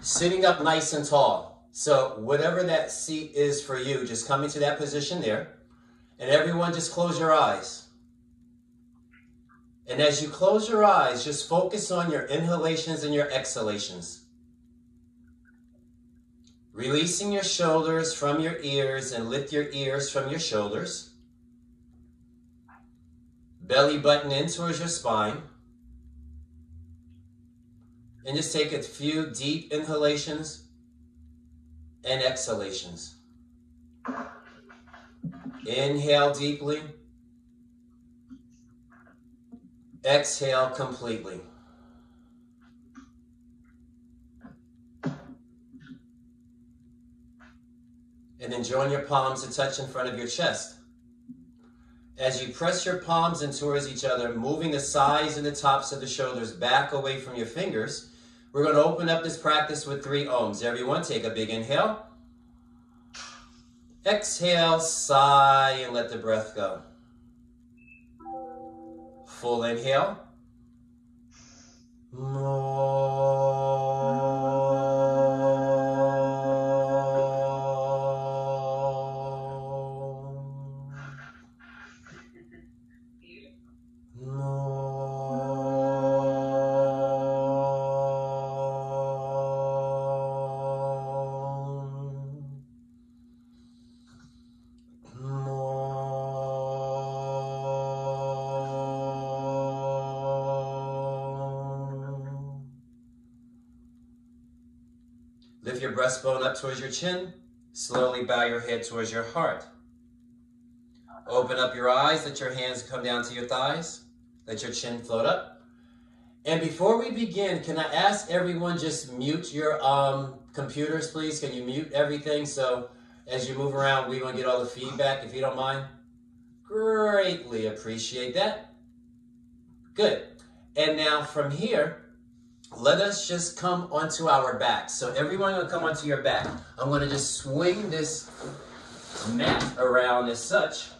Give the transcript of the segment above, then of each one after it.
Sitting up nice and tall. So whatever that seat is for you, just come into that position there. And everyone just close your eyes. And as you close your eyes, just focus on your inhalations and your exhalations. Releasing your shoulders from your ears and lift your ears from your shoulders. Belly button in towards your spine. And just take a few deep inhalations and exhalations. Inhale deeply. Exhale completely. And then join your palms to touch in front of your chest. As you press your palms in towards each other, moving the sides and the tops of the shoulders back away from your fingers, we're going to open up this practice with three ohms. Everyone, take a big inhale. Exhale, sigh, and let the breath go. Full inhale. Lift breastbone up towards your chin. Slowly bow your head towards your heart. Open up your eyes. Let your hands come down to your thighs. Let your chin float up. And before we begin, can I ask everyone just mute your um, computers, please? Can you mute everything so as you move around, we want to get all the feedback, if you don't mind? Greatly appreciate that. Good. And now from here, let us just come onto our back. So everyone will come onto your back. I'm going to just swing this mat around as such.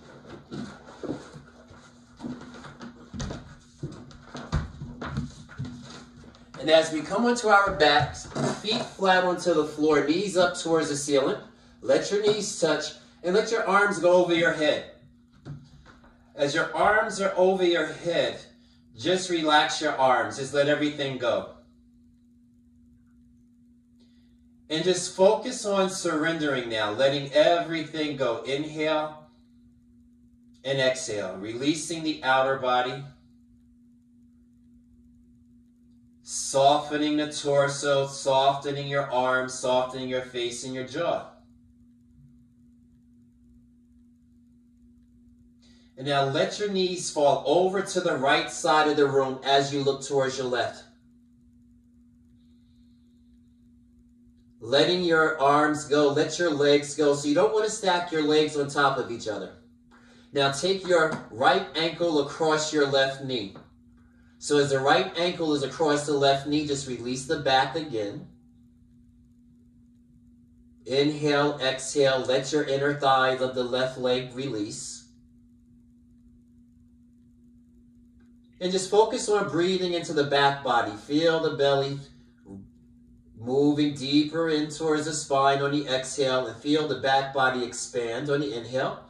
And as we come onto our backs, feet flat onto the floor, knees up towards the ceiling. Let your knees touch and let your arms go over your head. As your arms are over your head, just relax your arms. Just let everything go. And just focus on surrendering now, letting everything go. Inhale and exhale, releasing the outer body. Softening the torso, softening your arms, softening your face and your jaw. And now let your knees fall over to the right side of the room as you look towards your left. Letting your arms go, let your legs go. So you don't want to stack your legs on top of each other. Now take your right ankle across your left knee. So as the right ankle is across the left knee, just release the back again. Inhale, exhale, let your inner thighs of the left leg release. And just focus on breathing into the back body. Feel the belly Moving deeper in towards the spine on the exhale and feel the back body expand on the inhale.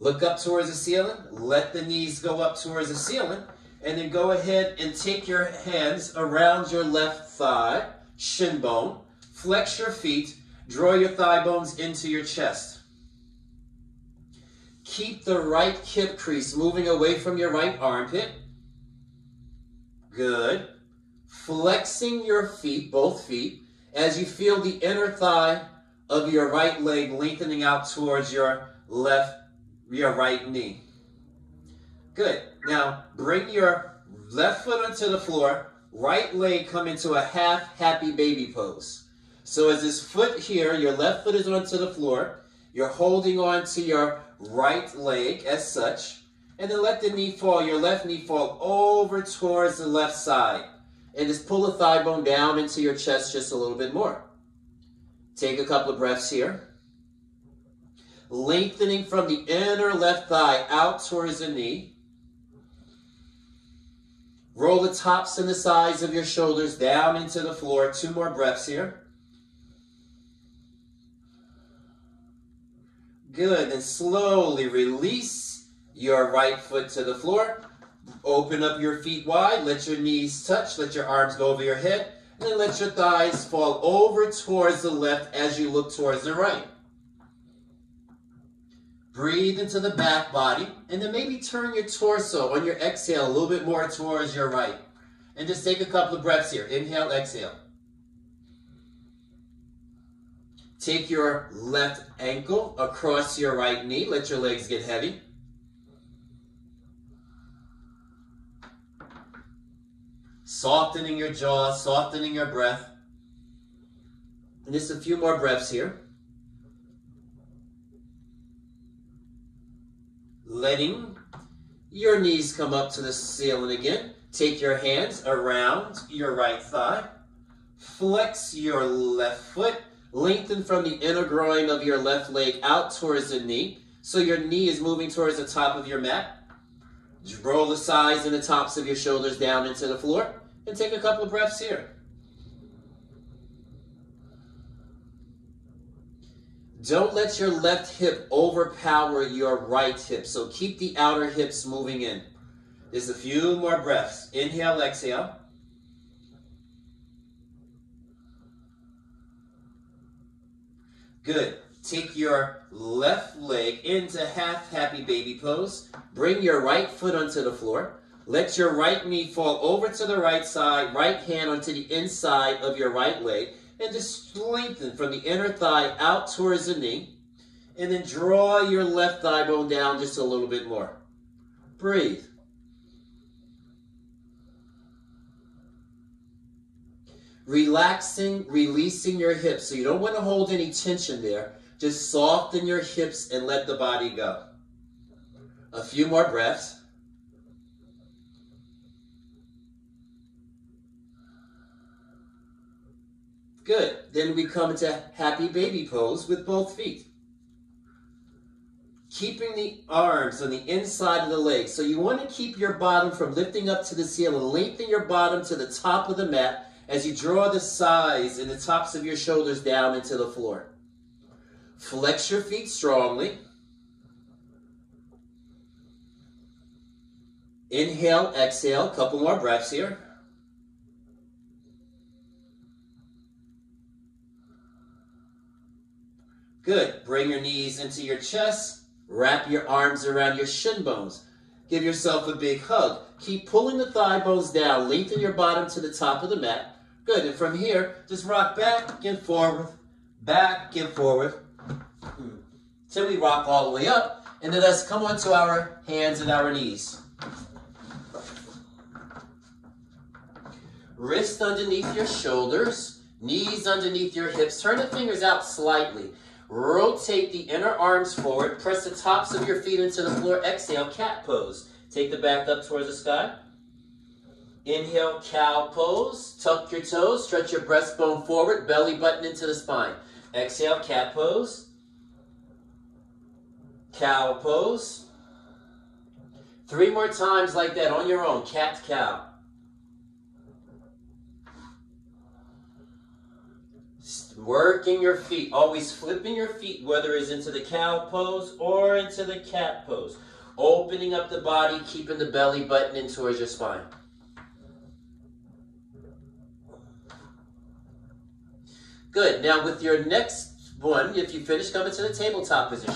Look up towards the ceiling. Let the knees go up towards the ceiling. And then go ahead and take your hands around your left thigh, shin bone. Flex your feet. Draw your thigh bones into your chest. Keep the right hip crease moving away from your right armpit. Good flexing your feet, both feet, as you feel the inner thigh of your right leg lengthening out towards your left, your right knee. Good. Now, bring your left foot onto the floor, right leg come into a half happy baby pose. So as this foot here, your left foot is onto the floor, you're holding on to your right leg as such, and then let the knee fall, your left knee fall over towards the left side and just pull the thigh bone down into your chest just a little bit more. Take a couple of breaths here. Lengthening from the inner left thigh out towards the knee. Roll the tops and the sides of your shoulders down into the floor. Two more breaths here. Good. And slowly release your right foot to the floor. Open up your feet wide. Let your knees touch. Let your arms go over your head. And then let your thighs fall over towards the left as you look towards the right. Breathe into the back body, and then maybe turn your torso on your exhale a little bit more towards your right. And just take a couple of breaths here. Inhale, exhale. Take your left ankle across your right knee. Let your legs get heavy. Softening your jaw, softening your breath. And just a few more breaths here. letting your knees come up to the ceiling again. Take your hands around your right thigh. Flex your left foot. Lengthen from the inner groin of your left leg out towards the knee. So your knee is moving towards the top of your mat. Roll the sides and the tops of your shoulders down into the floor. And take a couple of breaths here. Don't let your left hip overpower your right hip. So keep the outer hips moving in. Just a few more breaths. Inhale, exhale. Good. Take your left leg into half happy baby pose. Bring your right foot onto the floor. Let your right knee fall over to the right side, right hand onto the inside of your right leg and just lengthen from the inner thigh out towards the knee. And then draw your left thigh bone down just a little bit more. Breathe. Relaxing, releasing your hips. So you don't want to hold any tension there. Just soften your hips and let the body go. A few more breaths. Good. Then we come into happy baby pose with both feet. Keeping the arms on the inside of the legs. So you want to keep your bottom from lifting up to the ceiling. Lengthen your bottom to the top of the mat as you draw the sides and the tops of your shoulders down into the floor. Flex your feet strongly. Inhale, exhale. Couple more breaths here. Good. Bring your knees into your chest. Wrap your arms around your shin bones. Give yourself a big hug. Keep pulling the thigh bones down. Lengthen your bottom to the top of the mat. Good. And from here, just rock back and forward, back and forward. Hmm. Till we rock all the way up. And then let's come onto our hands and our knees. Wrist underneath your shoulders. Knees underneath your hips. Turn the fingers out slightly. Rotate the inner arms forward. Press the tops of your feet into the floor. Exhale, cat pose. Take the back up towards the sky. Inhale, cow pose. Tuck your toes. Stretch your breastbone forward. Belly button into the spine. Exhale, cat pose. Cow pose. Three more times like that on your own. Cat, cow. Working your feet, always flipping your feet, whether it's into the cow pose or into the cat pose. Opening up the body, keeping the belly button in towards your spine. Good. Now with your next one, if you finish, come into the tabletop position.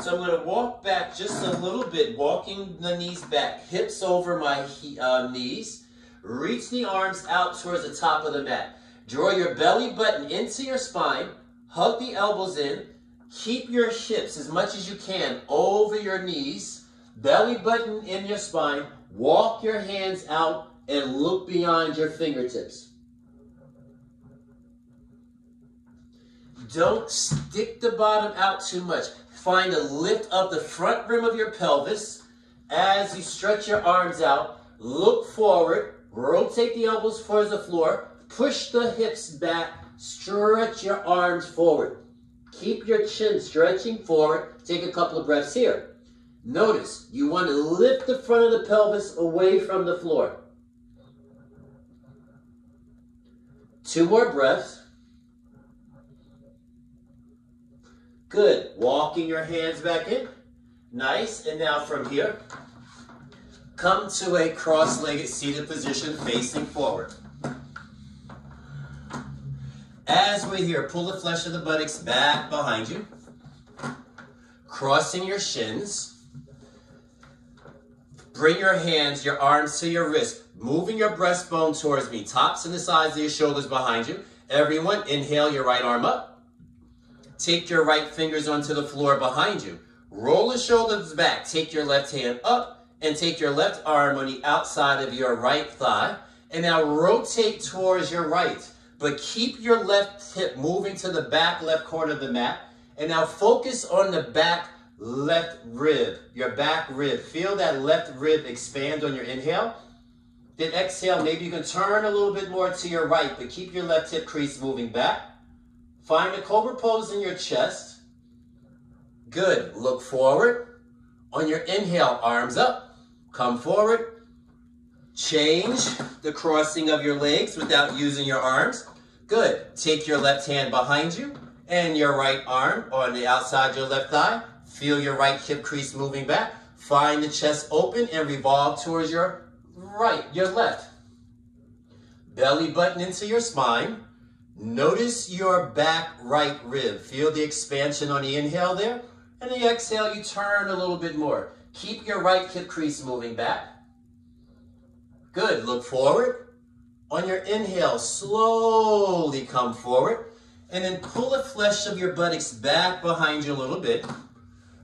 So I'm going to walk back just a little bit, walking the knees back, hips over my uh, knees. Reach the arms out towards the top of the mat. Draw your belly button into your spine. Hug the elbows in. Keep your hips as much as you can over your knees. Belly button in your spine. Walk your hands out and look beyond your fingertips. Don't stick the bottom out too much. Find a lift of the front rim of your pelvis as you stretch your arms out. Look forward. Rotate the elbows towards the floor. Push the hips back, stretch your arms forward. Keep your chin stretching forward. Take a couple of breaths here. Notice you want to lift the front of the pelvis away from the floor. Two more breaths. Good. Walking your hands back in. Nice. And now from here, come to a cross-legged seated position facing forward. As we're here, pull the flesh of the buttocks back behind you. Crossing your shins. Bring your hands, your arms to your wrist. Moving your breastbone towards me. Tops and the sides of your shoulders behind you. Everyone, inhale your right arm up. Take your right fingers onto the floor behind you. Roll the shoulders back. Take your left hand up and take your left arm on the outside of your right thigh. And now rotate towards your right but keep your left hip moving to the back left corner of the mat. And now focus on the back left rib, your back rib. Feel that left rib expand on your inhale. Then exhale, maybe you can turn a little bit more to your right, but keep your left hip crease moving back. Find the cobra pose in your chest. Good. Look forward. On your inhale, arms up. Come forward. Change the crossing of your legs without using your arms. Good. Take your left hand behind you and your right arm on the outside your left thigh. Feel your right hip crease moving back. Find the chest open and revolve towards your right, your left. Belly button into your spine. Notice your back right rib. Feel the expansion on the inhale there. And the exhale, you turn a little bit more. Keep your right hip crease moving back. Good. Look forward. On your inhale, slowly come forward. And then pull the flesh of your buttocks back behind you a little bit.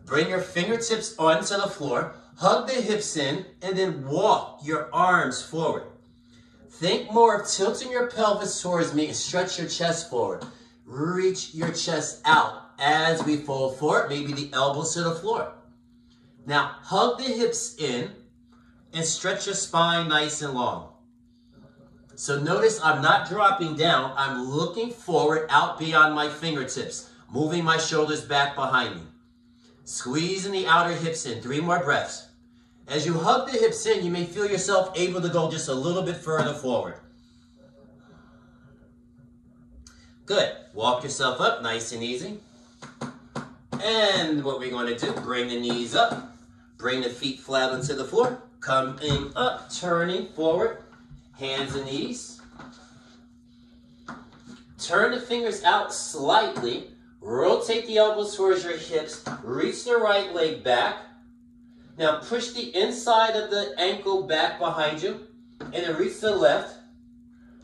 Bring your fingertips onto the floor. Hug the hips in. And then walk your arms forward. Think more of tilting your pelvis towards me and stretch your chest forward. Reach your chest out as we fold forward, maybe the elbows to the floor. Now, hug the hips in and stretch your spine nice and long. So notice I'm not dropping down. I'm looking forward out beyond my fingertips, moving my shoulders back behind me. Squeezing the outer hips in. Three more breaths. As you hug the hips in, you may feel yourself able to go just a little bit further forward. Good. Walk yourself up nice and easy. And what we're going to do, bring the knees up. Bring the feet flat onto the floor. Coming up, turning forward hands and knees. Turn the fingers out slightly. Rotate the elbows towards your hips. Reach the right leg back. Now push the inside of the ankle back behind you. And then reach the left.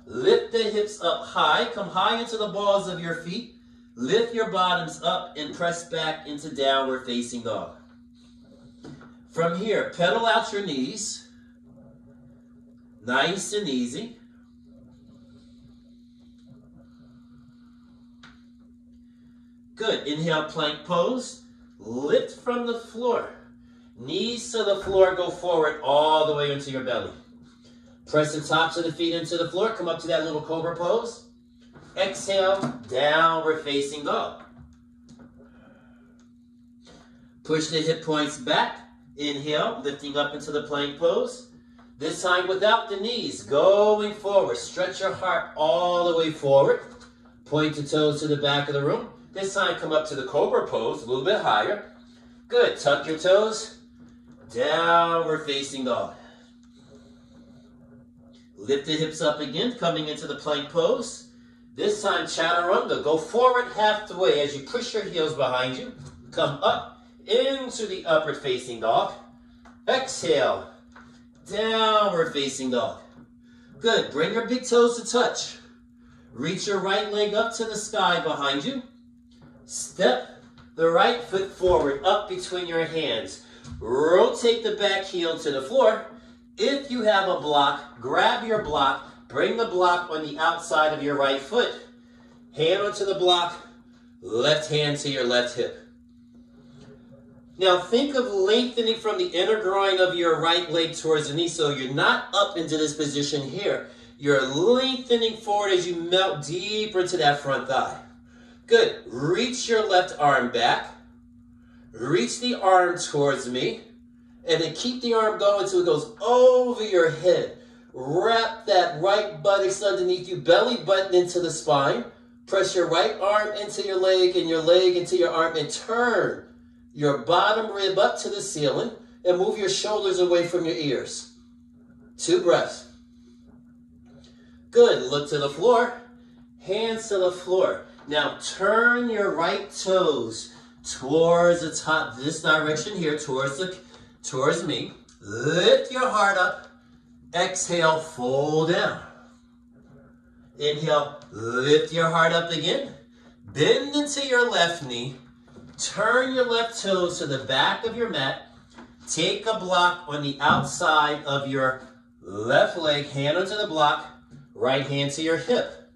Lift the hips up high. Come high into the balls of your feet. Lift your bottoms up and press back into downward facing dog. From here, pedal out your knees. Nice and easy. Good. Inhale, plank pose. Lift from the floor. Knees to the floor, go forward all the way into your belly. Press the tops of the feet into the floor. Come up to that little cobra pose. Exhale, downward facing dog. Push the hip points back. Inhale, lifting up into the plank pose. This time without the knees, going forward. Stretch your heart all the way forward. Point the toes to the back of the room. This time come up to the cobra pose, a little bit higher. Good, tuck your toes. Downward facing dog. Lift the hips up again, coming into the plank pose. This time chaturanga. Go forward halfway as you push your heels behind you. Come up into the upward facing dog. Exhale. Downward facing dog. Good. Bring your big toes to touch. Reach your right leg up to the sky behind you. Step the right foot forward up between your hands. Rotate the back heel to the floor. If you have a block, grab your block. Bring the block on the outside of your right foot. Hand onto the block. Left hand to your left hip. Now think of lengthening from the inner groin of your right leg towards the knee. So you're not up into this position here. You're lengthening forward as you melt deeper into that front thigh. Good. Reach your left arm back. Reach the arm towards me. And then keep the arm going until it goes over your head. Wrap that right buttocks underneath you, belly button into the spine. Press your right arm into your leg and your leg into your arm and turn your bottom rib up to the ceiling and move your shoulders away from your ears. Two breaths. Good. Look to the floor. Hands to the floor. Now turn your right toes towards the top, this direction here, towards the towards me. Lift your heart up. Exhale, fold down. Inhale, lift your heart up again. Bend into your left knee. Turn your left toes to the back of your mat. Take a block on the outside of your left leg, hand onto the block, right hand to your hip.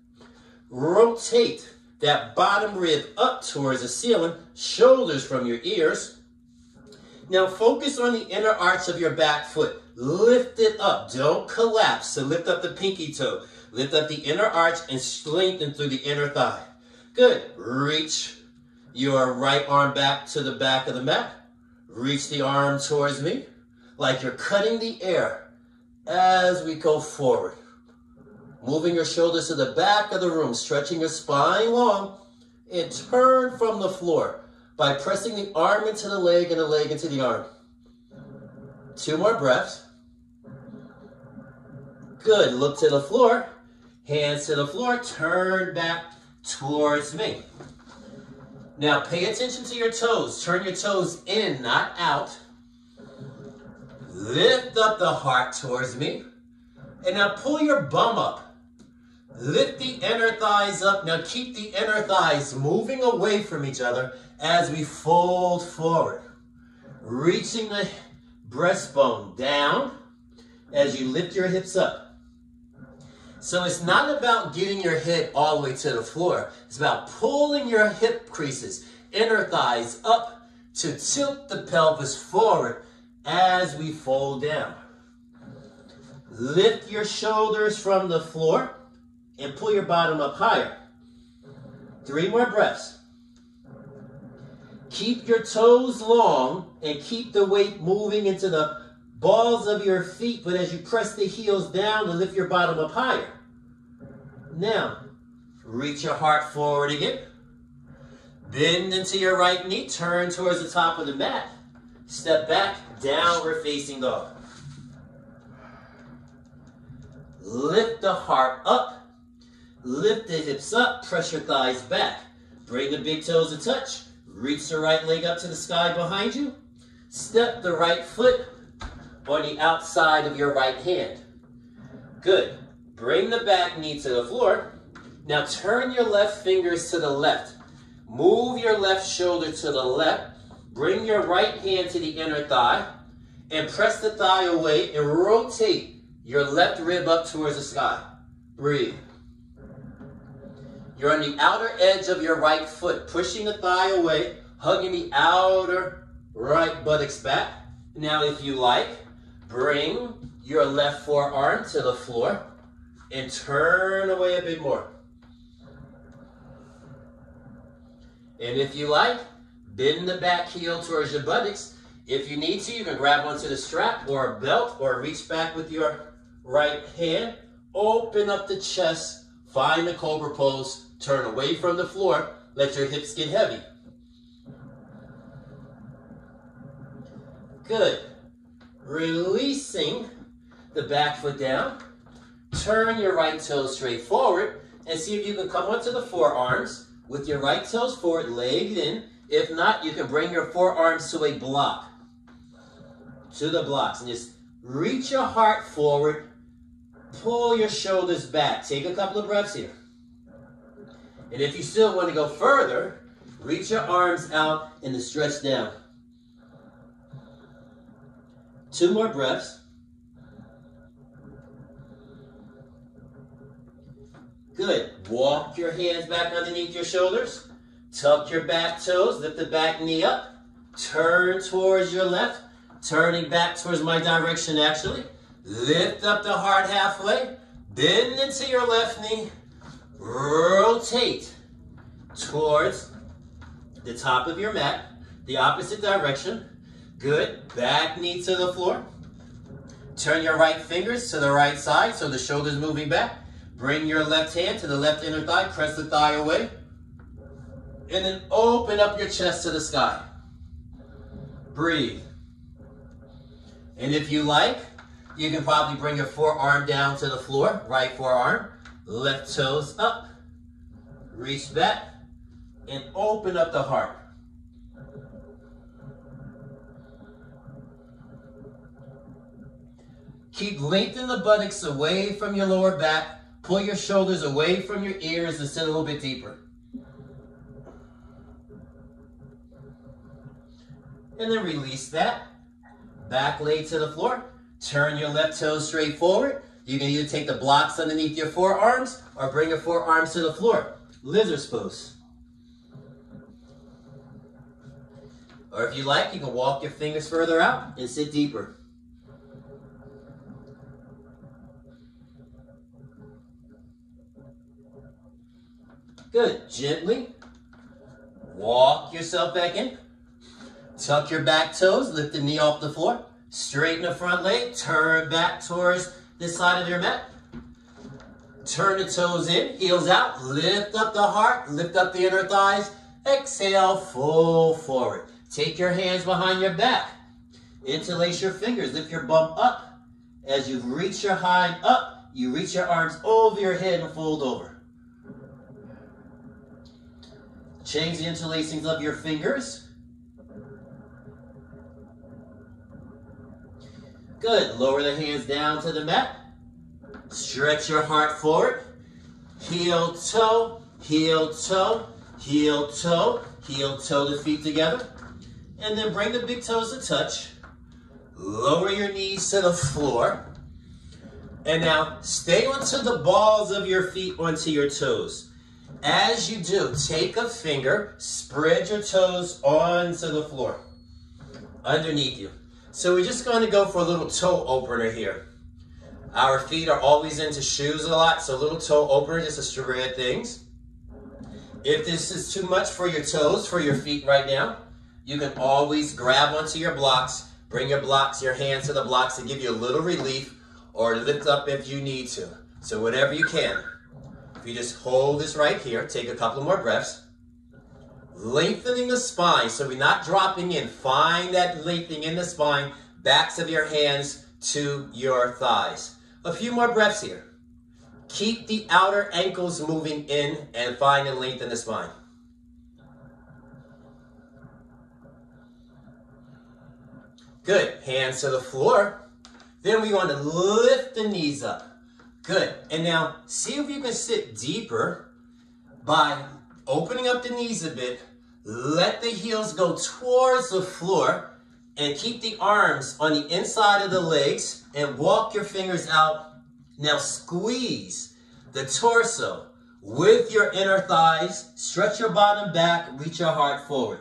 Rotate that bottom rib up towards the ceiling, shoulders from your ears. Now focus on the inner arch of your back foot. Lift it up. Don't collapse. So lift up the pinky toe. Lift up the inner arch and strengthen through the inner thigh. Good. Reach your right arm back to the back of the mat. Reach the arm towards me like you're cutting the air as we go forward. Moving your shoulders to the back of the room, stretching your spine long, and turn from the floor by pressing the arm into the leg and the leg into the arm. Two more breaths. Good. Look to the floor. Hands to the floor. Turn back towards me. Now pay attention to your toes. Turn your toes in, not out. Lift up the heart towards me. And now pull your bum up. Lift the inner thighs up. Now keep the inner thighs moving away from each other as we fold forward. Reaching the breastbone down as you lift your hips up. So it's not about getting your head all the way to the floor. It's about pulling your hip creases, inner thighs up to tilt the pelvis forward as we fold down. Lift your shoulders from the floor and pull your bottom up higher. Three more breaths. Keep your toes long and keep the weight moving into the balls of your feet, but as you press the heels down to lift your bottom up higher. Now, reach your heart forward again. Bend into your right knee, turn towards the top of the mat. Step back, downward facing dog. Lift the heart up Lift the hips up, press your thighs back. Bring the big toes to touch. Reach the right leg up to the sky behind you. Step the right foot on the outside of your right hand. Good. Bring the back knee to the floor. Now turn your left fingers to the left. Move your left shoulder to the left. Bring your right hand to the inner thigh and press the thigh away and rotate your left rib up towards the sky. Breathe. You're on the outer edge of your right foot, pushing the thigh away, hugging the outer right buttocks back. Now, if you like, bring your left forearm to the floor and turn away a bit more. And if you like, bend the back heel towards your buttocks. If you need to, you can grab onto the strap or a belt or reach back with your right hand. Open up the chest, find the cobra pose, Turn away from the floor. Let your hips get heavy. Good. Releasing the back foot down. Turn your right toes straight forward and see if you can come onto the forearms with your right toes forward, legs in. If not, you can bring your forearms to a block. To the blocks. And just reach your heart forward. Pull your shoulders back. Take a couple of breaths here. And if you still want to go further, reach your arms out and stretch down. Two more breaths. Good. Walk your hands back underneath your shoulders. Tuck your back toes. Lift the back knee up. Turn towards your left. Turning back towards my direction, actually. Lift up the heart halfway. Bend into your left knee. Rotate towards the top of your mat, the opposite direction. Good. Back knee to the floor. Turn your right fingers to the right side so the shoulder's moving back. Bring your left hand to the left inner thigh, press the thigh away. And then open up your chest to the sky. Breathe. And if you like, you can probably bring your forearm down to the floor, right forearm, left toes up, reach back, and open up the heart. Keep lengthening the buttocks away from your lower back. Pull your shoulders away from your ears and sit a little bit deeper. And then release that. Back leg to the floor. Turn your left toes straight forward. You can either take the blocks underneath your forearms or bring your forearms to the floor. Lizard's pose. Or if you like, you can walk your fingers further out and sit deeper. Good. Gently walk yourself back in. Tuck your back toes, lift the knee off the floor. Straighten the front leg, turn back towards this side of your mat. Turn the toes in, heels out, lift up the heart, lift up the inner thighs. Exhale, full forward. Take your hands behind your back. Interlace your fingers, lift your bum up. As you reach your hind up, you reach your arms over your head and fold over. Change the interlacings of your fingers. Good. Lower the hands down to the mat. Stretch your heart forward. Heel, toe, heel, toe, heel, toe, heel, toe the feet together. And then bring the big toes to touch. Lower your knees to the floor. And now stay onto the balls of your feet onto your toes. As you do, take a finger, spread your toes onto the floor, underneath you. So we're just going to go for a little toe opener here. Our feet are always into shoes a lot, so a little toe opener just to spread things. If this is too much for your toes, for your feet right now, you can always grab onto your blocks, bring your blocks, your hands to the blocks to give you a little relief or lift up if you need to. So whatever you can. If you just hold this right here, take a couple more breaths. Lengthening the spine, so we're not dropping in. Find that lengthening in the spine, backs of your hands to your thighs. A few more breaths here. Keep the outer ankles moving in and find length in the spine. Good. Hands to the floor. Then we want to lift the knees up. Good. And now see if you can sit deeper by opening up the knees a bit. Let the heels go towards the floor and keep the arms on the inside of the legs and walk your fingers out. Now squeeze the torso with your inner thighs. Stretch your bottom back, reach your heart forward.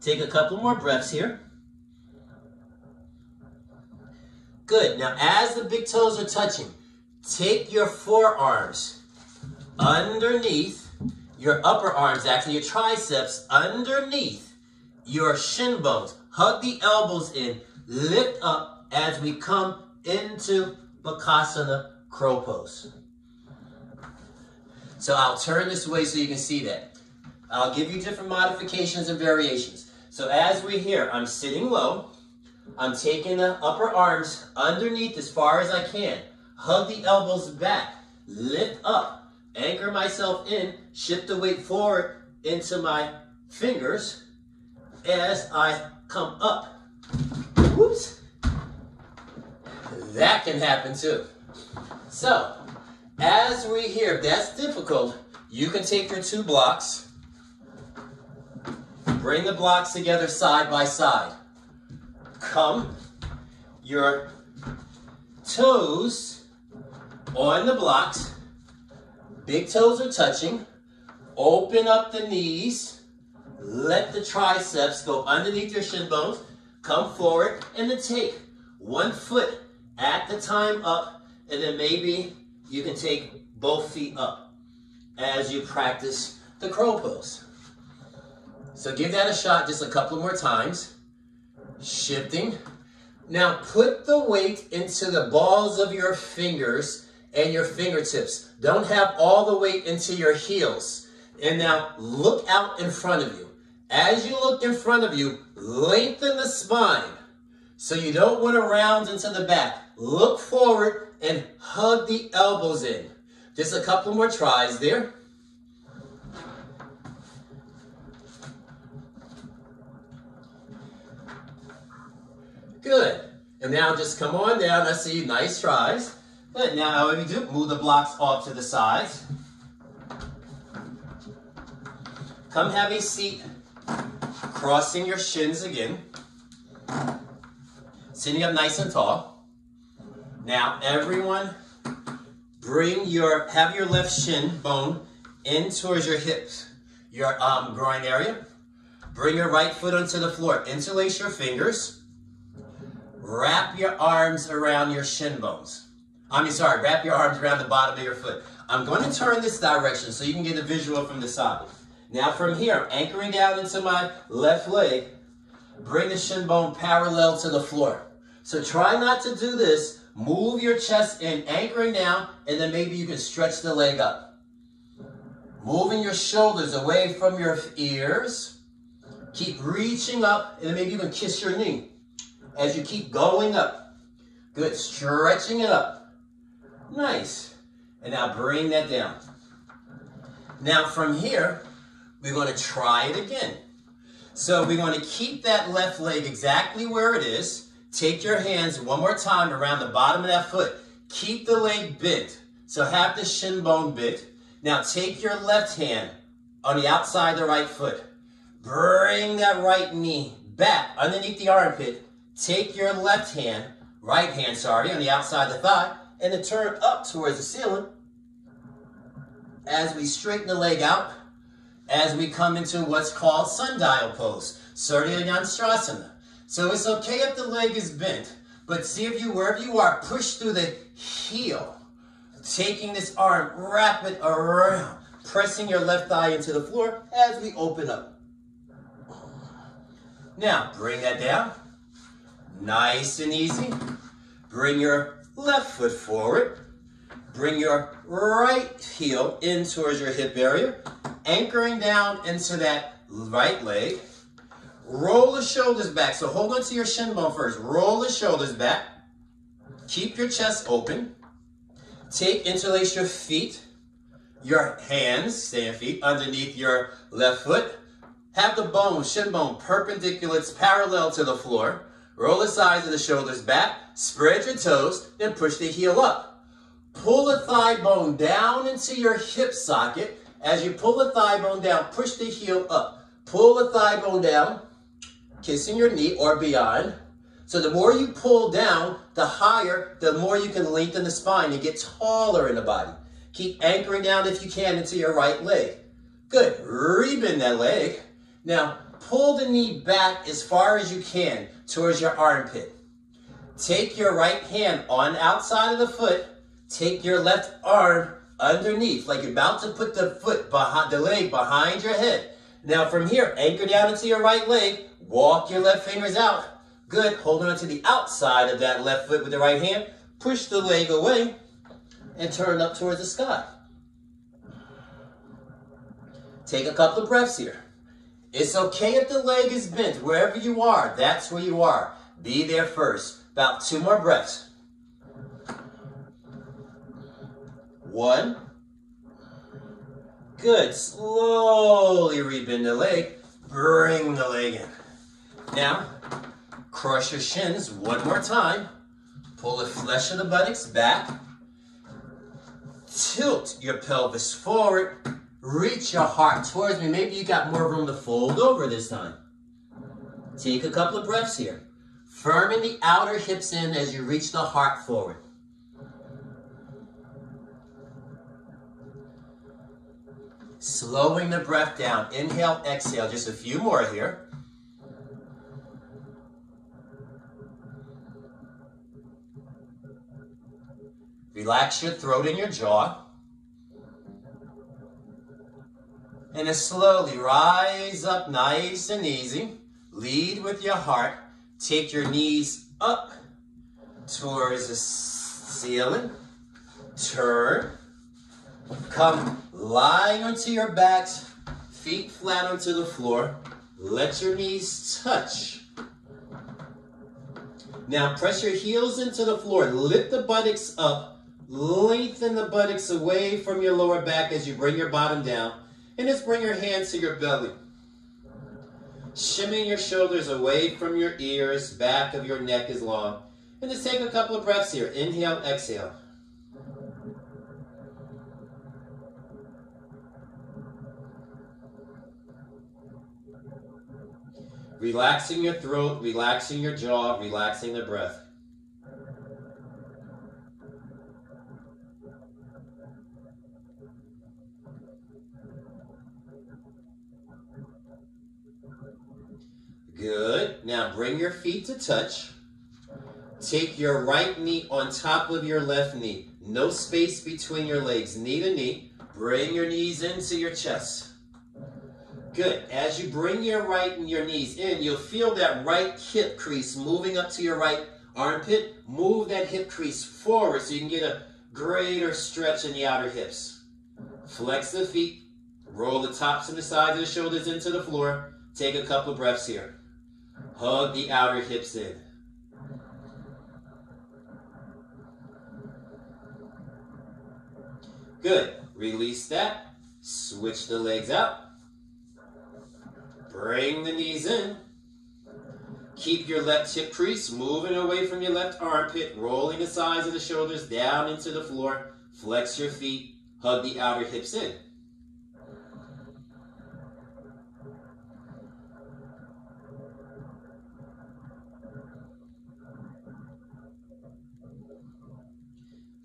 Take a couple more breaths here. Good. Now, as the big toes are touching, take your forearms underneath your upper arms, actually your triceps, underneath your shin bones. Hug the elbows in. Lift up as we come into Bakasana Crow Pose. So I'll turn this way so you can see that. I'll give you different modifications and variations. So as we here, I'm sitting low. I'm taking the upper arms underneath as far as I can. Hug the elbows back. Lift up. Anchor myself in. Shift the weight forward into my fingers as I come up. Whoops. That can happen too. So, as we here, if that's difficult, you can take your two blocks, bring the blocks together side by side come your toes on the blocks. Big toes are touching. Open up the knees. Let the triceps go underneath your shin bones. Come forward and then take one foot at the time up and then maybe you can take both feet up as you practice the crow pose. So give that a shot just a couple more times. Shifting. Now put the weight into the balls of your fingers and your fingertips. Don't have all the weight into your heels. And now look out in front of you. As you look in front of you, lengthen the spine. So you don't want to round into the back. Look forward and hug the elbows in. Just a couple more tries there. Good. And now just come on down. I see nice tries. Good. Now what we do, move the blocks off to the sides. Come have a seat, crossing your shins again. Sitting up nice and tall. Now everyone, bring your, have your left shin bone in towards your hips, your um, groin area. Bring your right foot onto the floor. Interlace your fingers. Wrap your arms around your shin bones. I mean, sorry, wrap your arms around the bottom of your foot. I'm going to turn this direction so you can get a visual from the side. Now from here, I'm anchoring down into my left leg, bring the shin bone parallel to the floor. So try not to do this. Move your chest in, anchoring down, and then maybe you can stretch the leg up. Moving your shoulders away from your ears. Keep reaching up, and then maybe you can kiss your knee as you keep going up. Good, stretching it up. Nice. And now bring that down. Now from here, we're going to try it again. So we're going to keep that left leg exactly where it is. Take your hands one more time around the bottom of that foot. Keep the leg bent. So have the shin bone bent. Now take your left hand on the outside of the right foot. Bring that right knee back underneath the armpit Take your left hand, right hand, sorry, on the outside of the thigh, and then turn up towards the ceiling as we straighten the leg out, as we come into what's called sundial pose, Surya Yantrasana. So it's okay if the leg is bent, but see if you, wherever you are, push through the heel. Taking this arm, wrap it around, pressing your left thigh into the floor as we open up. Now, bring that down. Nice and easy. Bring your left foot forward. Bring your right heel in towards your hip area. Anchoring down into that right leg. Roll the shoulders back. So hold on to your shin bone first. Roll the shoulders back. Keep your chest open. Take, interlace your feet, your hands, stay in feet, underneath your left foot. Have the bone, shin bone, perpendicular, it's parallel to the floor. Roll the sides of the shoulders back, spread your toes, then push the heel up. Pull the thigh bone down into your hip socket. As you pull the thigh bone down, push the heel up. Pull the thigh bone down, kissing your knee or beyond. So the more you pull down, the higher, the more you can lengthen the spine and get taller in the body. Keep anchoring down if you can into your right leg. Good. Rebend that leg. Now, pull the knee back as far as you can towards your armpit. Take your right hand on outside of the foot. Take your left arm underneath, like you're about to put the foot behind the leg behind your head. Now from here, anchor down into your right leg. Walk your left fingers out. Good. Holding on to the outside of that left foot with the right hand. Push the leg away and turn up towards the sky. Take a couple of breaths here. It's okay if the leg is bent. Wherever you are, that's where you are. Be there first. About two more breaths. One. Good. Slowly rebend the leg. Bring the leg in. Now, cross your shins one more time. Pull the flesh of the buttocks back. Tilt your pelvis forward Reach your heart towards me. Maybe you got more room to fold over this time. Take a couple of breaths here. Firming the outer hips in as you reach the heart forward. Slowing the breath down. Inhale, exhale. Just a few more here. Relax your throat and your jaw. And then slowly rise up nice and easy. Lead with your heart. Take your knees up towards the ceiling. Turn. Come lying onto your backs, feet flat onto the floor. Let your knees touch. Now press your heels into the floor. Lift the buttocks up. Lengthen the buttocks away from your lower back as you bring your bottom down. And just bring your hands to your belly. Shimmy your shoulders away from your ears. Back of your neck is long. And just take a couple of breaths here. Inhale, exhale. Relaxing your throat, relaxing your jaw, relaxing the breath. Good. Now bring your feet to touch. Take your right knee on top of your left knee. No space between your legs, knee to knee. Bring your knees into your chest. Good. As you bring your right and your knees in, you'll feel that right hip crease moving up to your right armpit. Move that hip crease forward so you can get a greater stretch in the outer hips. Flex the feet. Roll the tops and the sides of the shoulders into the floor. Take a couple of breaths here. Hug the outer hips in. Good. Release that. Switch the legs out. Bring the knees in. Keep your left hip crease moving away from your left armpit, rolling the sides of the shoulders down into the floor. Flex your feet. Hug the outer hips in.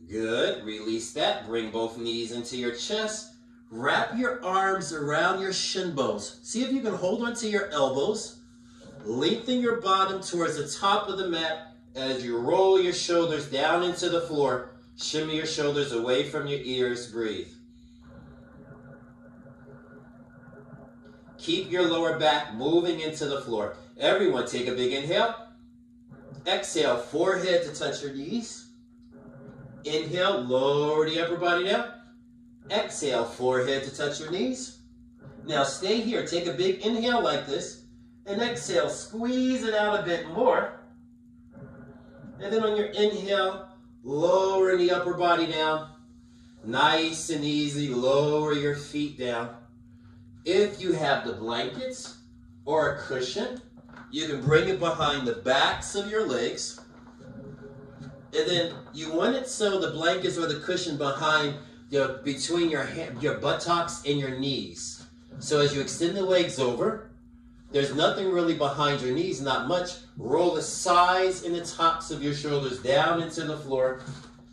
Good. Release that. Bring both knees into your chest. Wrap your arms around your shin bones. See if you can hold onto your elbows. Lengthen your bottom towards the top of the mat as you roll your shoulders down into the floor. Shimmy your shoulders away from your ears. Breathe. Keep your lower back moving into the floor. Everyone take a big inhale. Exhale, forehead to touch your knees. Inhale, lower the upper body down. Exhale, forehead to touch your knees. Now stay here. Take a big inhale like this. And exhale, squeeze it out a bit more. And then on your inhale, lower the upper body down. Nice and easy, lower your feet down. If you have the blankets or a cushion, you can bring it behind the backs of your legs. And then you want it so the blankets or the cushion behind your, between your, your buttocks and your knees. So as you extend the legs over, there's nothing really behind your knees, not much. Roll the sides and the tops of your shoulders down into the floor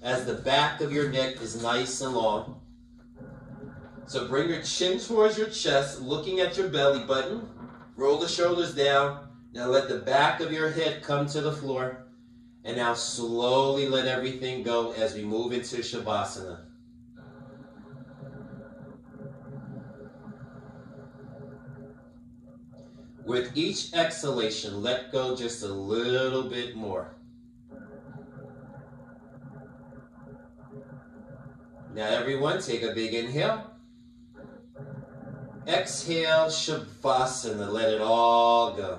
as the back of your neck is nice and long. So bring your chin towards your chest, looking at your belly button. Roll the shoulders down. Now let the back of your head come to the floor. And now slowly let everything go as we move into Shavasana. With each exhalation, let go just a little bit more. Now everyone, take a big inhale. Exhale, Shavasana, let it all go.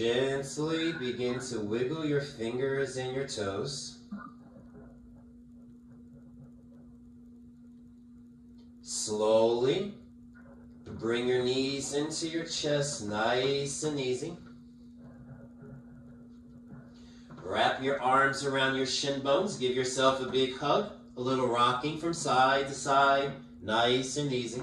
Gently begin to wiggle your fingers and your toes. Slowly bring your knees into your chest, nice and easy. Wrap your arms around your shin bones. Give yourself a big hug. A little rocking from side to side, nice and easy.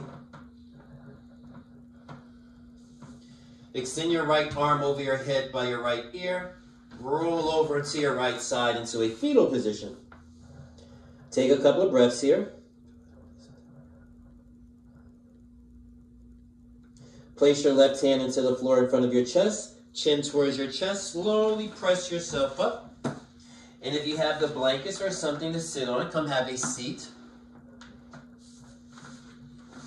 Extend your right arm over your head by your right ear. Roll over to your right side into a fetal position. Take a couple of breaths here. Place your left hand into the floor in front of your chest. Chin towards your chest. Slowly press yourself up. And if you have the blankets or something to sit on, come have a seat.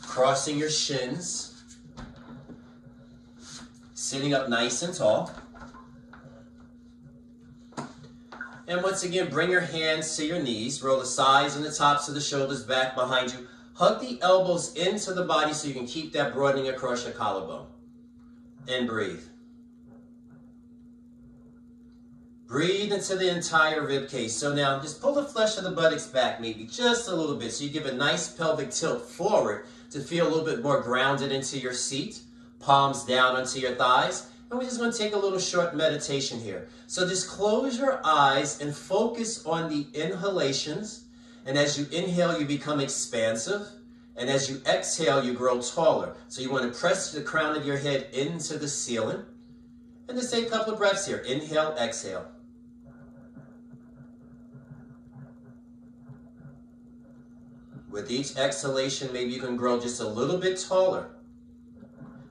Crossing your shins. Sitting up nice and tall. And once again, bring your hands to your knees. Roll the sides and the tops of the shoulders back behind you. Hug the elbows into the body so you can keep that broadening across your collarbone. And breathe. Breathe into the entire rib cage. So now just pull the flesh of the buttocks back maybe just a little bit so you give a nice pelvic tilt forward to feel a little bit more grounded into your seat palms down onto your thighs. And we're just going to take a little short meditation here. So just close your eyes and focus on the inhalations. And as you inhale, you become expansive. And as you exhale, you grow taller. So you want to press the crown of your head into the ceiling. And just take a couple of breaths here. Inhale, exhale. With each exhalation, maybe you can grow just a little bit taller.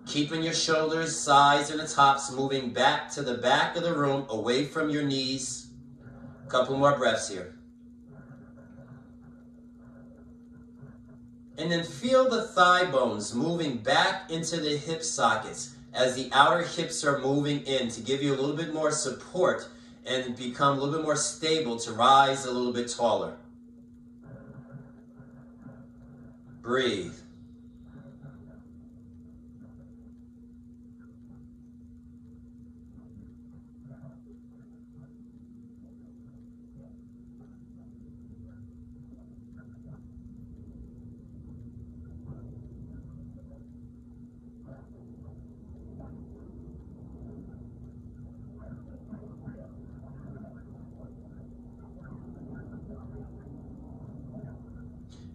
Keeping your shoulders, sides, and the tops moving back to the back of the room, away from your knees. Couple more breaths here. And then feel the thigh bones moving back into the hip sockets as the outer hips are moving in to give you a little bit more support and become a little bit more stable to rise a little bit taller. Breathe.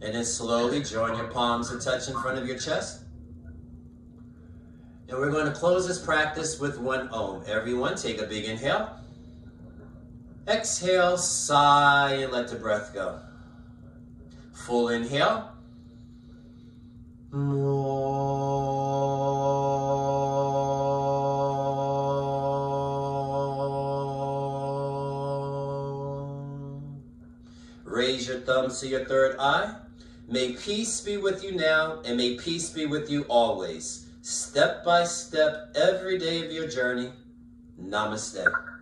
And then slowly join your palms to touch in front of your chest. And we're going to close this practice with one Om. Everyone, take a big inhale. Exhale, sigh, and let the breath go. Full inhale. Raise your thumbs to your third eye. May peace be with you now, and may peace be with you always, step by step, every day of your journey. Namaste.